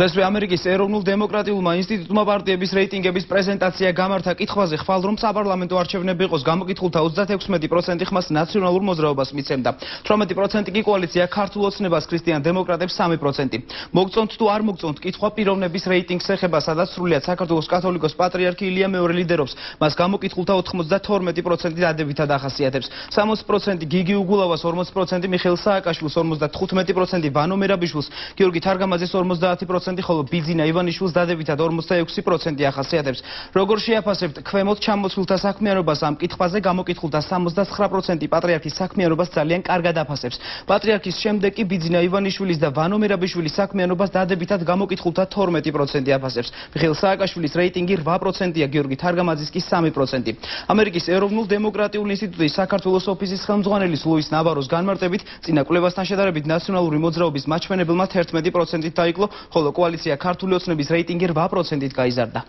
დღესვე ამერიკის ეროვნულ დემოკრატიულმა ინსტიტუტმა პარტიების რეიტინგების პრეზენტაცია გამართა კითხვაზე ხვალ რომ საპარლამენტო არჩევნები იყოს გამოკითხულთა 36% ხმას ნაციონალურ მოძრაობას მიცემდა. 18% კი კოალიცია ქართულ ოცნებას ქრისტიან დემოკრატებს 3% მოგწონთ თუ არ მოგწონთ კითხვა პიროვნების რეიტინგს ეხება სადაც სრულიად საქართველოს კათოლიკოს პატრიარქი ილია მეორე ლიდერობს. მას გამოკითხულთა 92% დადებითად ახასიათებს. 60% გიგი უგულავას 40% მიხეილ სააკაშვილს 55% ვანო მერაბიშვილს გიორგი თარგამაძეს 50% 40% ხოლო ბიძინა ივანიშვილს დადებითად 46% ახასიათებს. როგორ შეაფასებთ ქვემოთ ჩამოცულთა საქმიანობას ამ კითხვაზე გამოკითხულთა 79% პატრიარქის საქმიანობას ძალიან კარგად აფასებს. პატრიარქის შემდეგ კი ბიძინა ივანიშვილის და ვანო მერაბიშვილის საქმიანობას დადებითად გამოკითხულთა 12% აფასებს. მიხეილ სააკაშვილის რეიტინგი 8%-ია, გიორგი თარგამაძის კი 3%. ამერიკის ეროვნულ დემოკრატიულ ინსტიტუტის საქართველოს ოფისის ხელმძღვანელის ლუის ნავაროს განმარტებით, წინა კვლევასთან შედარებით ნაციონალური მოძრაობის მაჩვენებელმა 11%-ით დაიკლო, ხოლო კოალიცია ქართული ოცნების რეიტინგი 8%-ით გაიზარდა.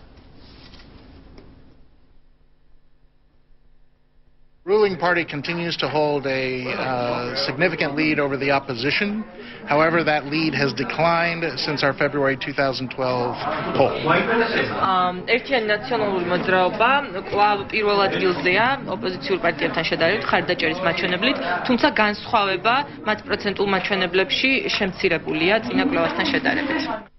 ruling party continues to hold a uh, significant lead over the opposition. However, that lead has declined since our February 2012 poll. Um, ერთიანი ნაციონალური მოძრაობა კვლავ პირველ ადგილზეა ოპოზიციურ პარტიებთან შედარებით ხარდაჭერის მაჩვენებლით, თუმცა განსხვავება მათ პროცენტულ მაჩვენებლებში შემცირებულია წინა კვლევასთან შედარებით.